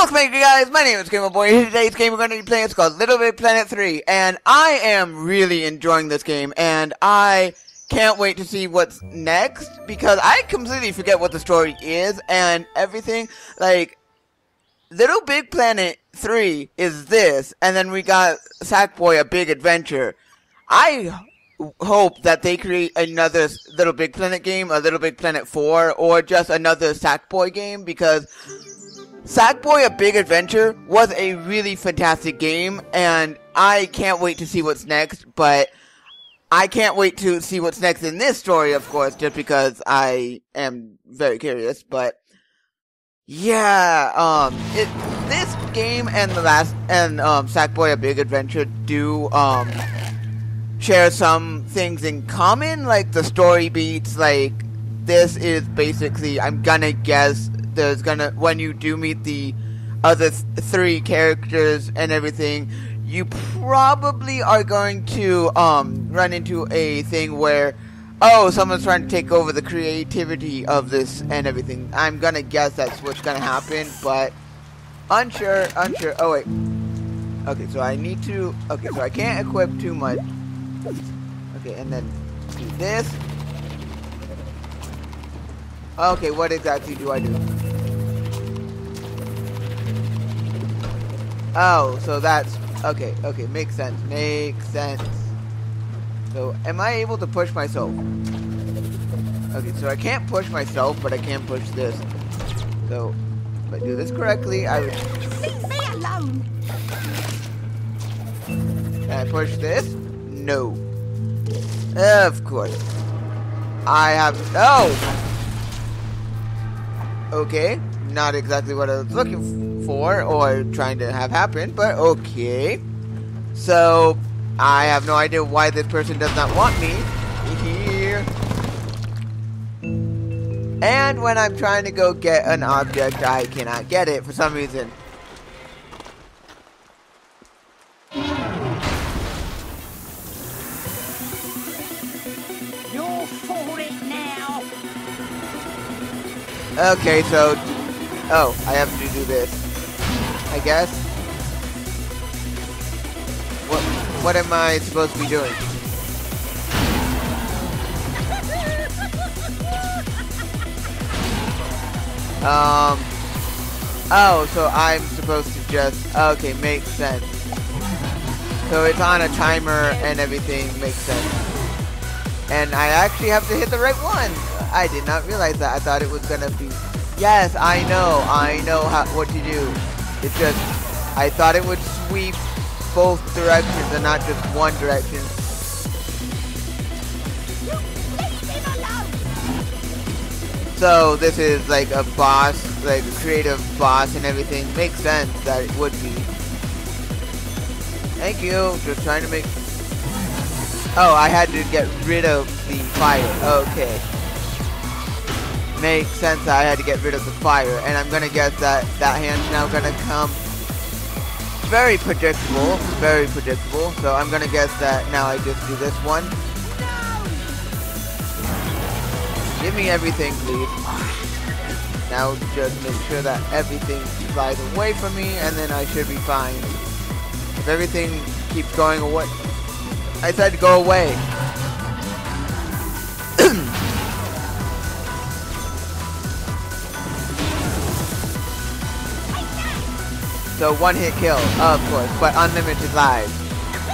Welcome back, guys. My name is GamerBoy. Today's game we're going to be playing is called LittleBigPlanet 3, and I am really enjoying this game, and I can't wait to see what's next because I completely forget what the story is and everything. Like, LittleBigPlanet 3 is this, and then we got Sackboy: A Big Adventure. I hope that they create another LittleBigPlanet game, a LittleBigPlanet 4, or just another Sackboy game because Sackboy: A Big Adventure was a really fantastic game, and I can't wait to see what's next, but I can't wait to see what's next in this story, of course, just because I am very curious, but yeah, um, it, this game and the last, and, um, Sackboy: A Big Adventure do, um, share some things in common, like the story beats, like, this is basically, I'm gonna guess, there's gonna when you do meet the other th- three characters and everything, you probably are going to um run into a thing where oh someone's trying to take over the creativity of this and everything. I'm gonna guess that's what's gonna happen, but unsure, unsure. Oh wait. Okay, so I need to. Okay, so I can't equip too much. Okay, and then do this. Okay, what exactly do I do? Oh, so that's okay. Okay, makes sense. Makes sense. So, am I able to push myself? Okay, so I can't push myself, but I can push this. So, if I do this correctly, I would. Leave me alone. Can I push this? No. Of course. I have. Oh! Okay, not exactly what I was looking for or trying to have happen, but okay. So, I have no idea why this person does not want me here. And when I'm trying to go get an object, I cannot get it for some reason. Okay, so... Oh, I have to do this. I guess. What, what am I supposed to be doing? Um... Oh, so I'm supposed to just... Okay, makes sense. So it's on a timer and everything makes sense. And I actually have to hit the right one. I did not realize that. I thought it was gonna be. Yes, I know. I know how what to do. It's just I thought it would sweep both directions and not just one direction. So this is like a boss, like a creative boss and everything. Makes sense that it would be. Thank you. Just trying to make. Oh, I had to get rid of the fire. Okay. Makes sense that I had to get rid of the fire. And I'm gonna guess that that hand's now gonna come very predictable. Very predictable. So I'm gonna guess that now I just do this one. Give me everything, please. Now just make sure that everything flies away from me and then I should be fine. If everything keeps going away, I said go away. So one hit kill, of course, but unlimited lives.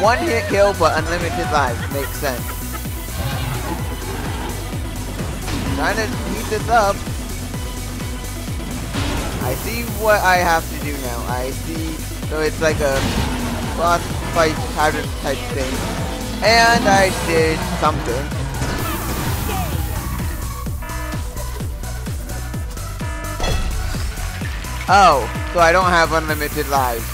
One hit kill, but unlimited lives makes sense. Trying to heat this up. I see what I have to do now. I see, so it's like a boss fight pattern type thing. And I did something. Oh, so I don't have unlimited lives.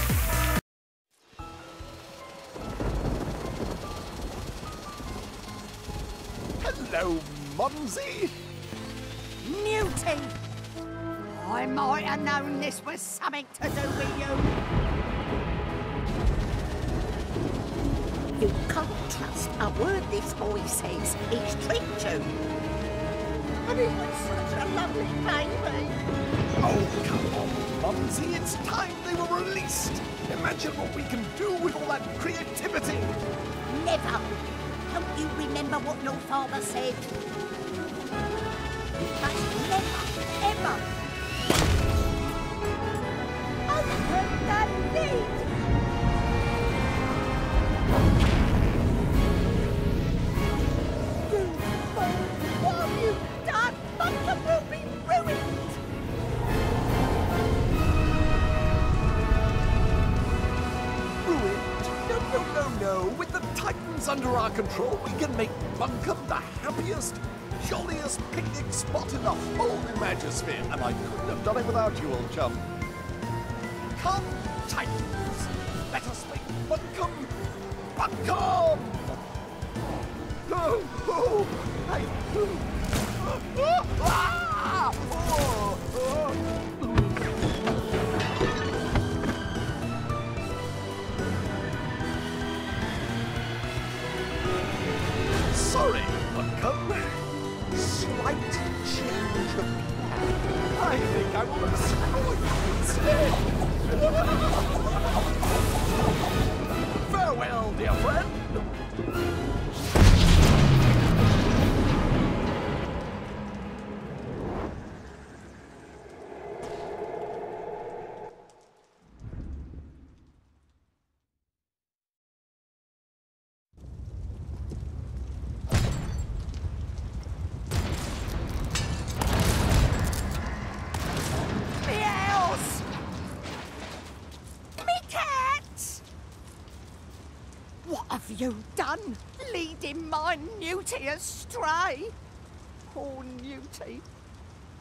Hello, Mumsy. Muty. I might have known this was something to do with you. You can't trust a word this boy says. He's tricked you. And he was such a lovely baby. Oh, come on. Mumsy, it's time they were released. Imagine what we can do with all that creativity. Never. Don't you remember what your father said? You must never, ever open the lid. Under our control, we can make Bunkum the happiest, jolliest picnic spot in the whole Imagisphere. And I couldn't have done it without you, old chum. Come, Titans! Let us make Bunkum Bunkum! Oh, oh, I, oh, ah, oh, oh. I you done, leading my Newty astray? Poor Newty.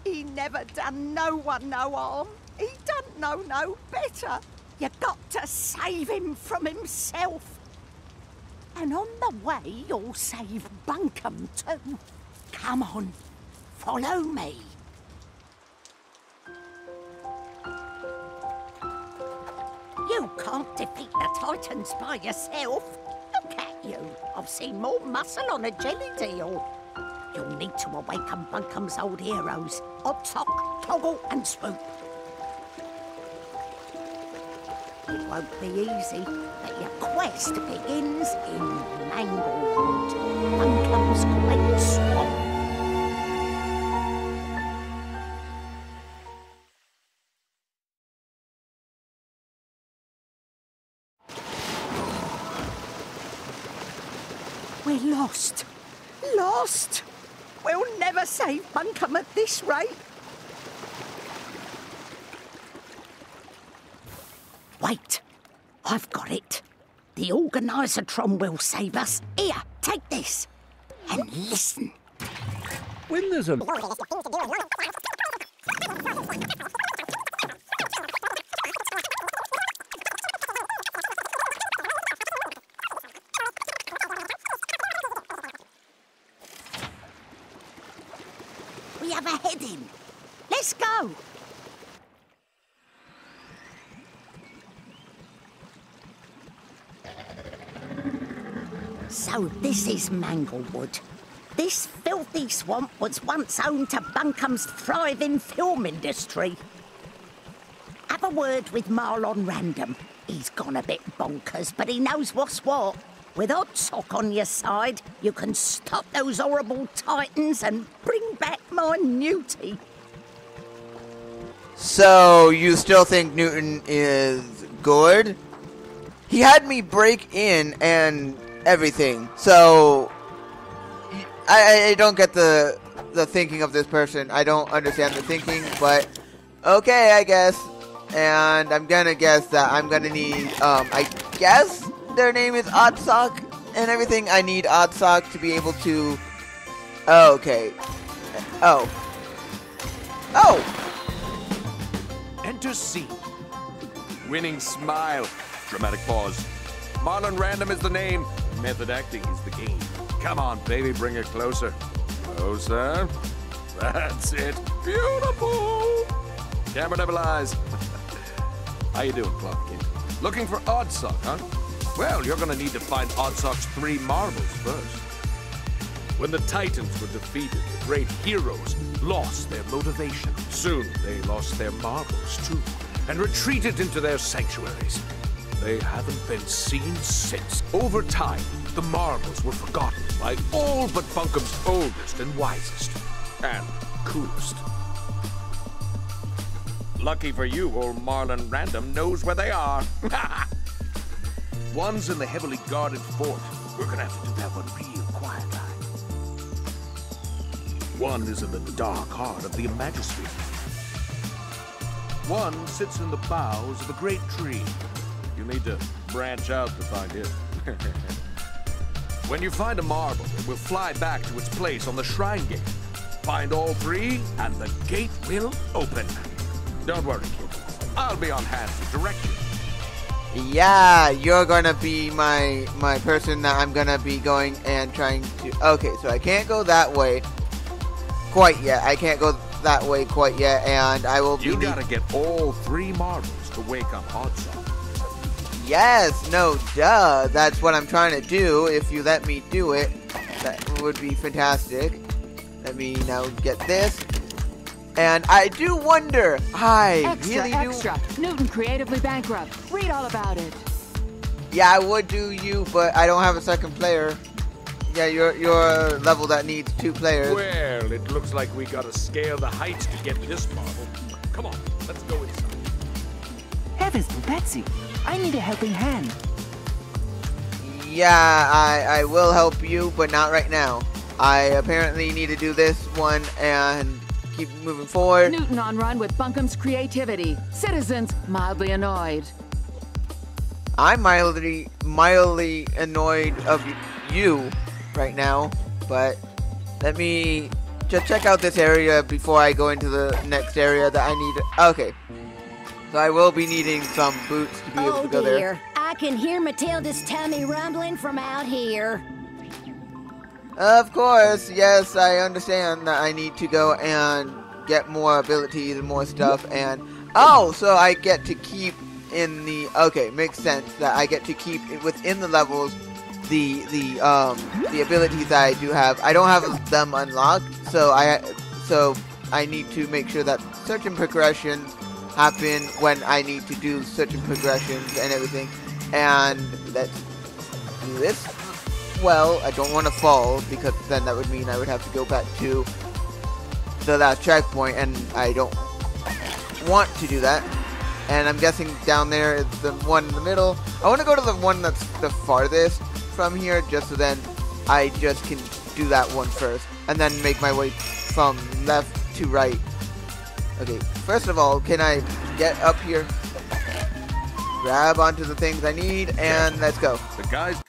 He never done no one no harm. He don't know no better. You got to save him from himself. And on the way, you'll save Bunkum too. Come on, follow me. You can't defeat the Titans by yourself. You. I've seen more muscle on a jelly deal. You'll need to awaken Bunkum's old heroes, Oddsock, Toggle and Swoop. It won't be easy, but your quest begins in Manglewood, great swamp. Save Bunkum at this rate. Wait, I've got it. The organisatron will save us. Here, take this. And listen. When there's a We have a heading. Let's go. So this is Manglewood. This filthy swamp was once home to Bunkum's thriving film industry. Have a word with Marlon Random. He's gone a bit bonkers, but he knows what's what. With Oddsock on your side, you can stop those horrible titans and bring back my Newty. So, you still think Newton is good? He had me break in and everything. So, I, I don't get the the thinking of this person. I don't understand the thinking, but okay, I guess. And I'm gonna guess that I'm gonna need, um, I guess their name is Oddsock and everything. I need Oddsock to be able to. Oh, okay. Oh. Oh! Enter scene. Winning smile. Dramatic pause. Marlon Random is the name. Method acting is the game. Come on, baby, bring it closer. Closer. That's it. Beautiful. Camera double eyes. How you doing, Kent? Looking for Oddsock, huh? Well, you're gonna need to find Oddsock's three marbles first. When the Titans were defeated, the great heroes lost their motivation. Soon they lost their marbles too. and retreated into their sanctuaries. They haven't been seen since. Over time, the marbles were forgotten by all but Bunkum's oldest and wisest, and coolest. Lucky for you, old Marlon Random knows where they are. One's in the heavily guarded fort. We're gonna have to do that one real quiet like. One is in the dark heart of the Imagisphere. One sits in the boughs of a great tree. You need to branch out to find it. when you find a marble, it will fly back to its place on the shrine gate. Find all three, and the gate will open. Don't worry, kid. I'll be on hand to direct you. Yeah, you're gonna be my my person that I'm gonna be going and trying to. Okay, so I can't go that way quite yet. I can't go that way quite yet, and I will be. You gotta get all three marbles to wake up Oddsock. Yes, no, duh. That's what I'm trying to do. If you let me do it, that would be fantastic. Let me now get this. And I do wonder, I Extra, really extra. Newton creatively bankrupt. Read all about it. Yeah, I would do you, but I don't have a second player. Yeah, you're you're a level that needs two players. Well, it looks like we gotta scale the heights to get this marble. Come on, let's go inside. Heavens to Betsy! I need a helping hand. Yeah, I I will help you, but not right now. I apparently need to do this one and keep moving forward. Newton on run with Bunkum's creativity. Citizens mildly annoyed. I'm mildly mildly annoyed of you right now, but let me just check out this area before I go into the next area that I need. Okay. So I will be needing some boots to be able Oh to go dear, there. I can hear Matilda's tummy rumbling from out here. Of course, yes, I understand that I need to go and get more abilities and more stuff and oh, so I get to keep in the okay, makes sense that I get to keep within the levels the the um the abilities that I do have. I don't have them unlocked, so I so I need to make sure that certain progressions happen when I need to do certain progressions and everything. And let's do this well. I don't want to fall because then that would mean I would have to go back to the last checkpoint, and I don't want to do that. And I'm guessing down there is the one in the middle. I want to go to the one that's the farthest from here, just so then I just can do that one first, and then make my way from left to right. Okay, first of all, can I get up here? Grab onto the things I need, and let's go. The guys guard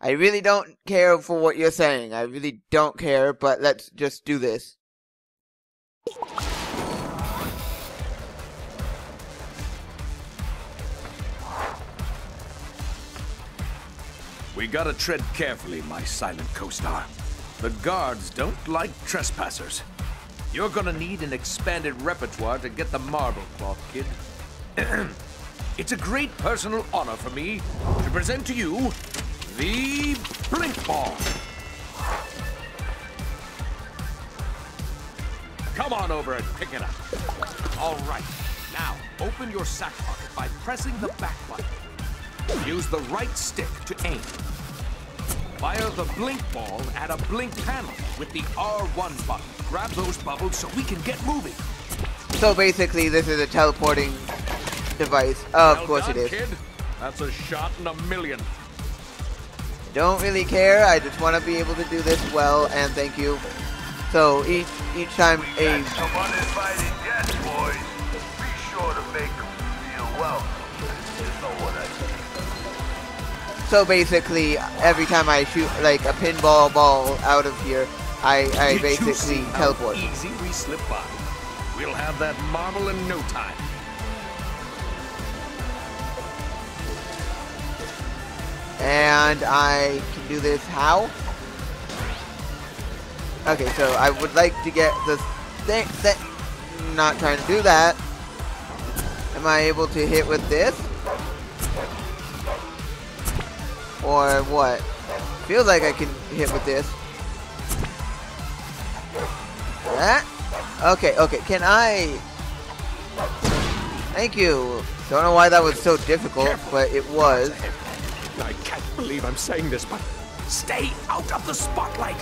I really don't care for what you're saying. I really don't care, but let's just do this. We gotta tread carefully, my silent co-star. The guards don't like trespassers. You're gonna need an expanded repertoire to get the marble cloth, kid. it's a great personal honor for me to present to you the Blink Ball. Come on over and pick it up. All right. Now, open your sack pocket by pressing the back button. Use the right stick to aim. Fire the blink ball at a blink panel with the R1 button. Grab those bubbles so we can get moving. So basically, this is a teleporting device. of Well course done, it is. Kid. That's a shot in a million. Don't really care. I just want to be able to do this well, and thank you. So each each time a Some uninvited guests, boys. Be sure to make them feel welcome. You know what I mean. so basically every time I shoot like a pinball ball out of here, I I Did basically teleport. Easy we slip by. We'll have that marble in no time. And I can do this how? Okay, so I would like to get the thing that not trying to do that. Am I able to hit with this? Or what? Feels like I can hit with this. That? Okay, okay. Can I Thank you. Don't know why that was so difficult, but it was. I can't believe I'm saying this, but stay out of the spotlight.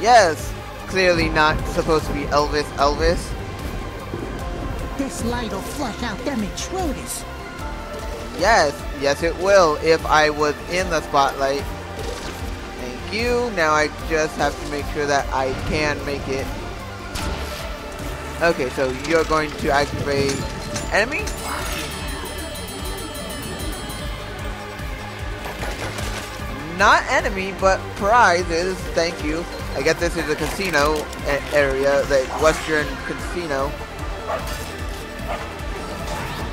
Yes, clearly not supposed to be Elvis Elvis. This light'll flush out them intruders. Yes, yes it will if I was in the spotlight. You. Now I just have to make sure that I can make it. Okay, so you're going to activate enemy? Not enemy, but prizes. Thank you. I guess this is a casino area, the Western Casino.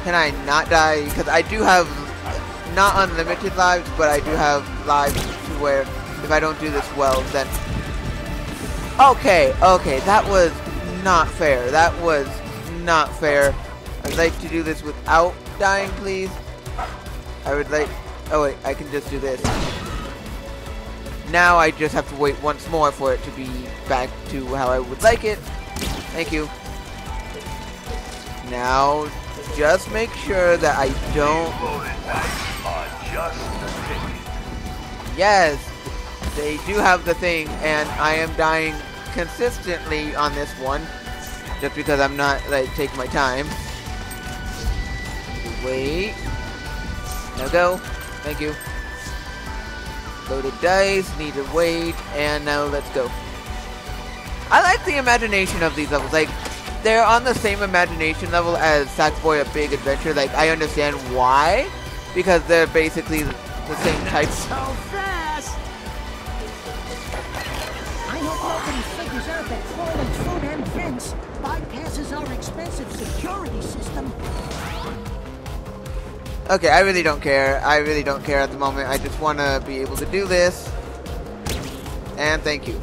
Can I not die? Because I do have not unlimited lives, but I do have lives to where if I don't do this well, then... Okay, okay, that was not fair. That was not fair. I'd like to do this without dying, please. I would like... Oh wait, I can just do this. Now I just have to wait once more for it to be back to how I would like it. Thank you. Now, just make sure that I don't... Loaded dice are just the ticket. Yes, they do have the thing, and I am dying consistently on this one. Just because I'm not, like, taking my time. Wait. Now go. Thank you. Loaded dice, need to wait, and now let's go. I like the imagination of these levels. Like, they're on the same imagination level as Sackboy A Big Adventure. Like, I understand why, because they're basically the same type. So bypasses our expensive security system. Okay, I really don't care. I really don't care at the moment. I just want to be able to do this. And thank you.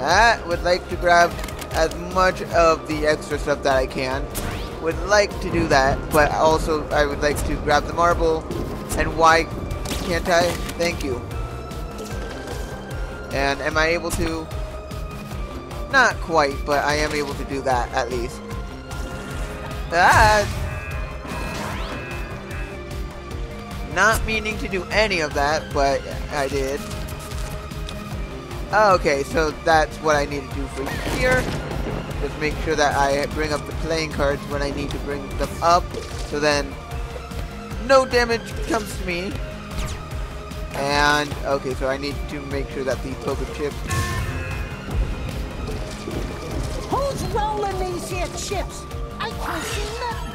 I would like to grab as much of the extra stuff that I can. Would like to do that, but also I would like to grab the marble. And why can't I? Thank you. And am I able to? Not quite, but I am able to do that at least. Ah! Not meaning to do any of that, but I did. Okay, so that's what I need to do for here. Just make sure that I bring up the playing cards when I need to bring them up. So then no damage comes to me. And, okay, so I need to make sure that the poker chip Who's rolling these here chips? I can't see nothing.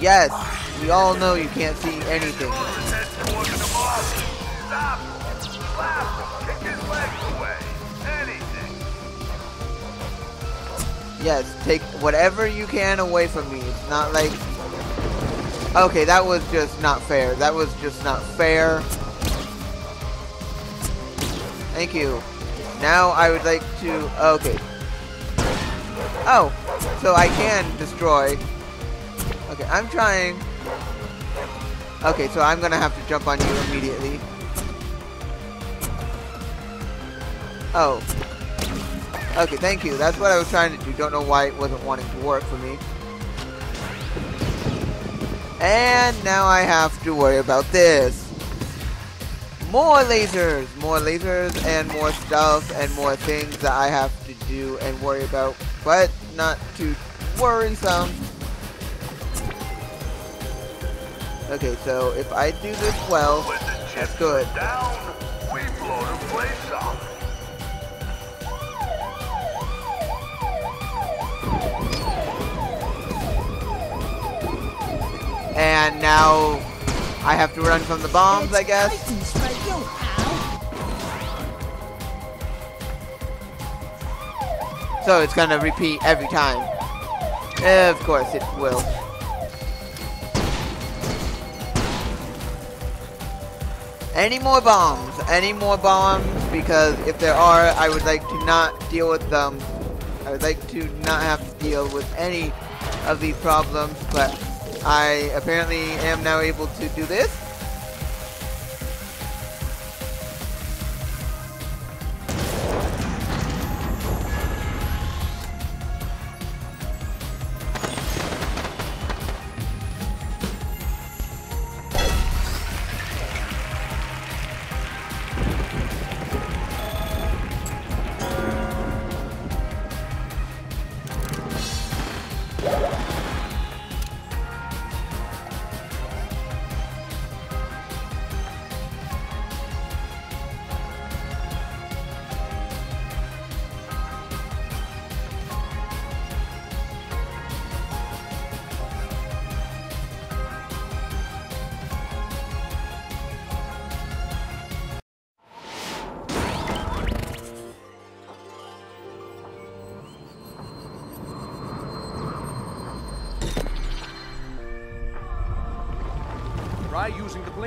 Yes, we all know you can't see anything. Head towards the mob. Stop. Slap. Kick his legs away. Anything. Yes, take whatever you can away from me. It's not like... Okay, that was just not fair. That was just not fair. Thank you. Now I would like to... Okay. Oh, so I can destroy. Okay, I'm trying. Okay, so I'm gonna have to jump on you immediately. Oh. Okay, thank you. That's what I was trying to do. Don't know why it wasn't wanting to work for me. And now I have to worry about this. More lasers! More lasers and more stuff and more things that I have to do and worry about. But not too worrisome. Okay, so if I do this well, that's good. down, we blow the place up. And now I have to run from the bombs, I guess. So it's gonna repeat every time. Of course it will. Any more bombs? Any more bombs? Because if there are, I would like to not deal with them. I would like to not have to deal with any of these problems, but I apparently am now able to do this.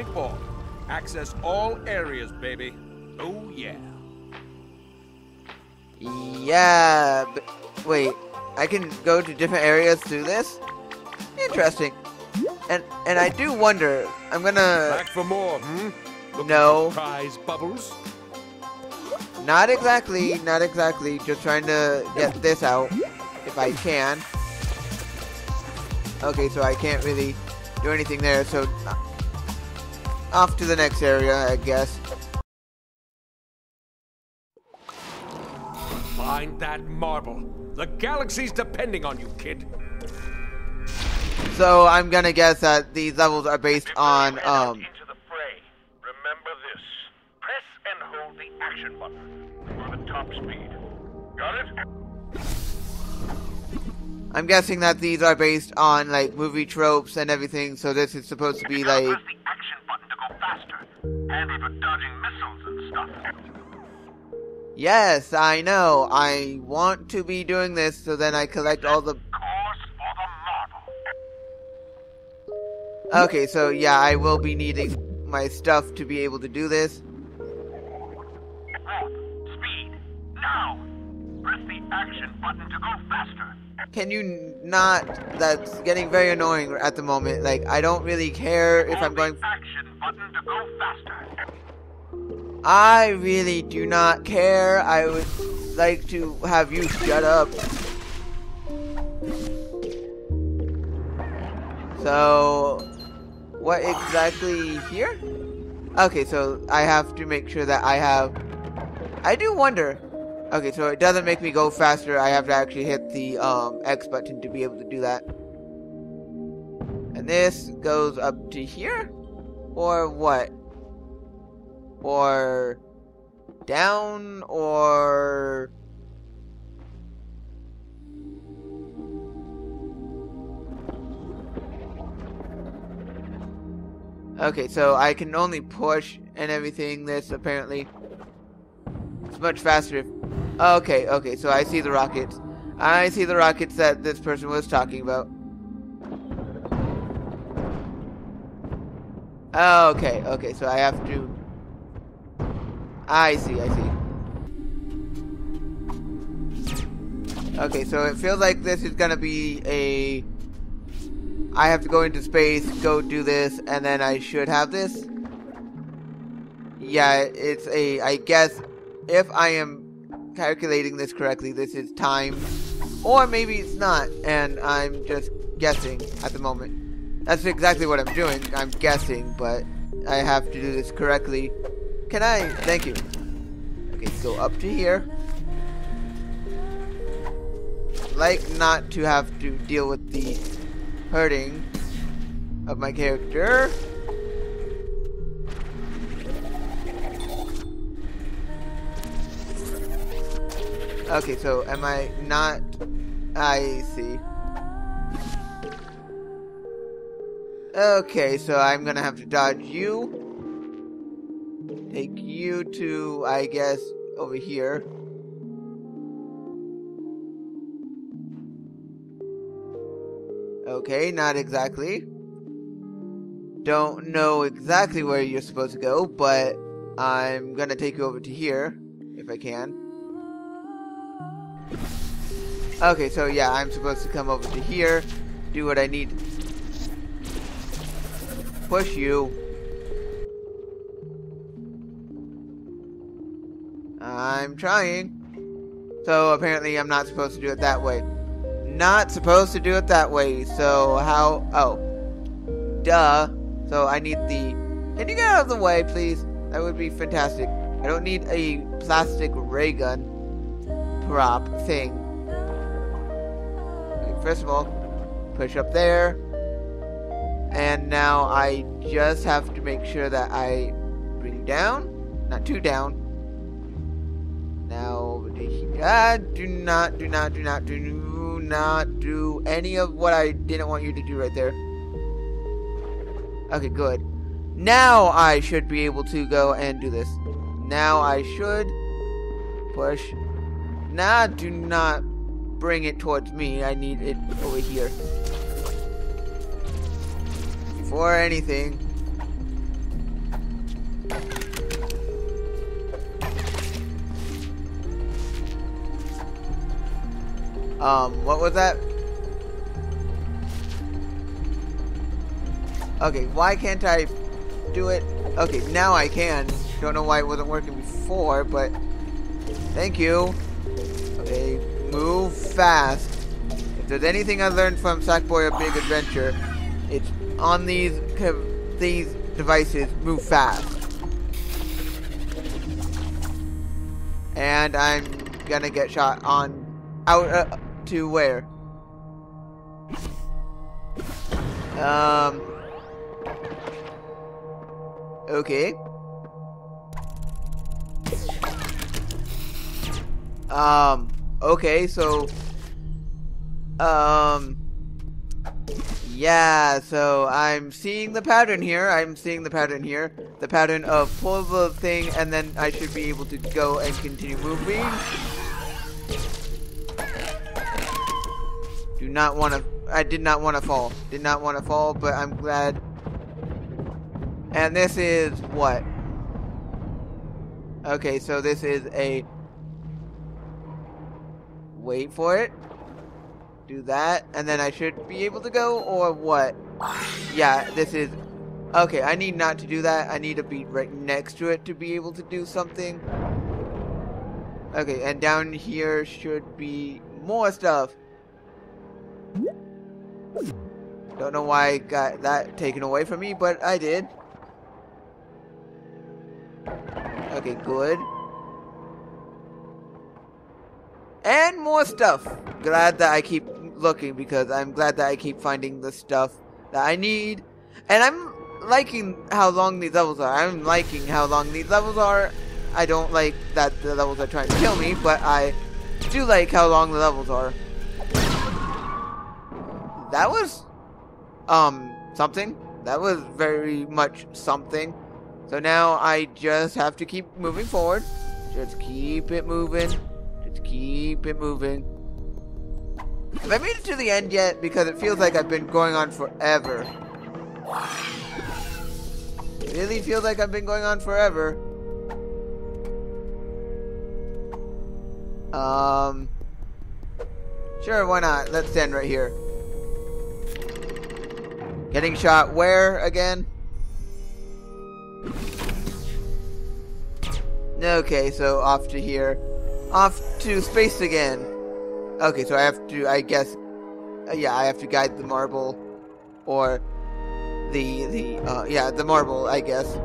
Ball. Access all areas, baby. Oh, yeah. Yeah, but wait, I can go to different areas through this? Interesting. And and I do wonder, I'm gonna... Back for more, hmm? Looking No. Prize bubbles? Not exactly, not exactly, just trying to get this out, if I can. Okay, so I can't really do anything there, so... Off to the next area, I guess. Find that marble. The galaxy's depending on you, kid. So I'm gonna guess that these levels are based on, um... Into the fray. Remember this. Press and hold the action button for the top speed. Got it? I'm guessing that these are based on, like, movie tropes and everything, so this is supposed to be, You gotta like... press the action button to go faster. Handy for dodging missiles and stuff. Yes, I know. I want to be doing this so then I collect all the... Course for the marble. Okay, so yeah, I will be needing my stuff to be able to do this. Speed. Now. Press the action button to go faster. Can you not? That's getting very annoying at the moment. Like, I don't really care if I'm going... action button to go faster. I really do not care. I would like to have you shut up. So, what exactly here? Okay, so I have to make sure that I have... I do wonder. Okay, so it doesn't make me go faster. I have to actually hit the um, X button to be able to do that. And this goes up to here? Or what? Or down or Okay, so I can only push and everything this apparently it's much faster if Okay, okay, so I see the rockets. I see the rockets that this person was talking about. Oh, okay, okay, so I have to I see, I see. Okay, so it feels like this is gonna be a... I have to go into space, go do this, and then I should have this. Yeah, it's a... I guess, if I am calculating this correctly, this is time. Or maybe it's not, and I'm just guessing at the moment. That's exactly what I'm doing. I'm guessing, but I have to do this correctly. Can I? Thank you. Okay, so up to here. Like not to have to deal with the hurting of my character. Okay, so am I not? I see. Okay, so I'm gonna have to dodge you. Take you to, I guess, over here. Okay, not exactly. Don't know exactly where you're supposed to go, but I'm gonna take you over to here, if I can. Okay, so yeah, I'm supposed to come over to here, do what I need. Push you. I'm trying. So apparently I'm not supposed to do it that way. Not supposed to do it that way. So how? Oh. Duh. So I need the... Can you get out of the way, please? That would be fantastic. I don't need a plastic ray gun prop thing. First of all, push up there. And now I just have to make sure that I bring down. Not too down. Now. Ah, do not, do not, do not, do not do any of what I didn't want you to do right there. Okay, good. Now I should be able to go and do this. Now I should push. Nah, do not bring it towards me. I need it over here for anything. Um, what was that? Okay, why can't I do it? Okay, now I can. Don't know why it wasn't working before, but thank you. Okay, move fast. If there's anything I learned from Sackboy A Big Adventure, it's on these these devices. Move fast. And I'm gonna get shot on out uh, to where? Um. Okay. Um. Okay, so. Um. Yeah, so I'm seeing the pattern here. I'm seeing the pattern here. The pattern of pull the thing and then I should be able to go and continue moving. Do not want to... I did not want to fall. Did not want to fall, but I'm glad. And this is what? Okay, so this is a... Wait for it do that, and then I should be able to go, or what? Yeah, this is... Okay, I need not to do that. I need to be right next to it to be able to do something. Okay, and down here should be more stuff. Don't know why I got that taken away from me, but I did. Okay, good. And more stuff. Glad that I keep looking because I'm glad that I keep finding the stuff that I need. And I'm liking how long these levels are. I'm liking how long these levels are. I don't like that the levels are trying to kill me, but I do like how long the levels are. That was, um, something. That was very much something. So now I just have to keep moving forward. Just keep it moving. Keep it moving. Have I made it to the end yet? Because it feels like I've been going on forever. It really feels like I've been going on forever. Um... Sure, why not? Let's stand right here. Getting shot where again? Okay, so off to here. Off to space again. Okay, so I have to, I guess, uh, yeah, I have to guide the marble, or the, the, uh, yeah, the marble, I guess.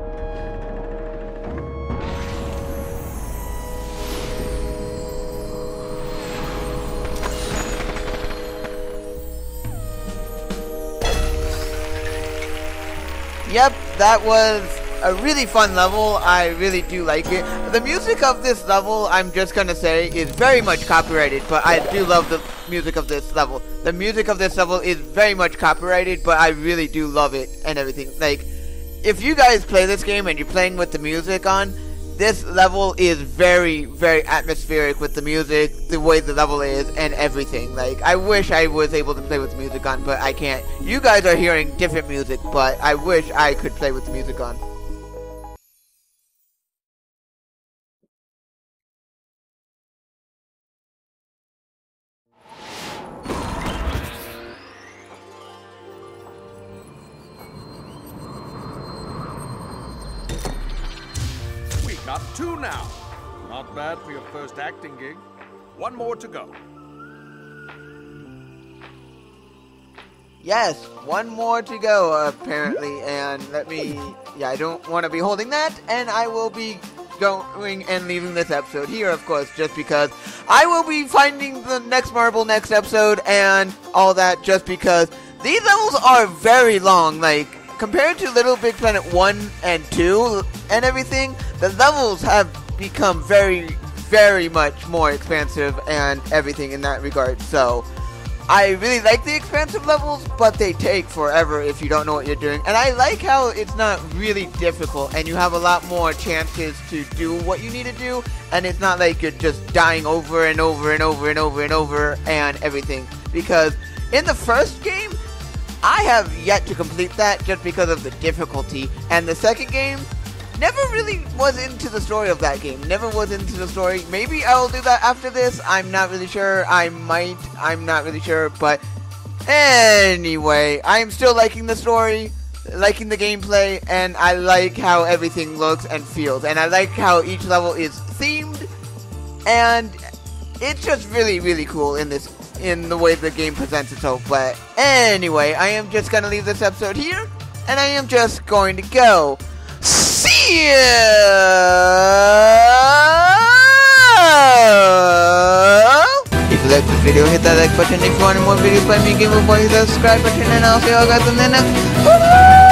Yep, that was a really fun level. I really do like it. The music of this level, I'm just gonna say, is very much copyrighted, but I do love the music of this level. The music of this level is very much copyrighted, but I really do love it and everything. Like, if you guys play this game and you're playing with the music on, this level is very, very atmospheric with the music, the way the level is, and everything. Like, I wish I was able to play with music on, but I can't. You guys are hearing different music, but I wish I could play with the music on. First acting gig. One more to go. Yes, one more to go, apparently. And let me... Yeah, I don't want to be holding that. And I will be going and leaving this episode here, of course, just because I will be finding the next marble next episode and all that just because these levels are very long. Like, compared to LittleBigPlanet 1 and 2 and everything, the levels have become very, very much more expansive and everything in that regard. So, I really like the expansive levels, but they take forever if you don't know what you're doing. And I like how it's not really difficult and you have a lot more chances to do what you need to do. And it's not like you're just dying over and over and over and over and over and everything. Because in the first game, I have yet to complete that just because of the difficulty. And the second game, never really was into the story of that game. Never was into the story. Maybe I'll do that after this. I'm not really sure. I might. I'm not really sure. But anyway, I am still liking the story, liking the gameplay, and I like how everything looks and feels. And I like how each level is themed, and it's just really, really cool in this in the way the game presents itself. But anyway, I am just gonna leave this episode here, and I am just going to go. Ya! If you like this video, hit that like button. If you want more videos by me, Game Boy, hit that subscribe button, and I'll see you guys in the next.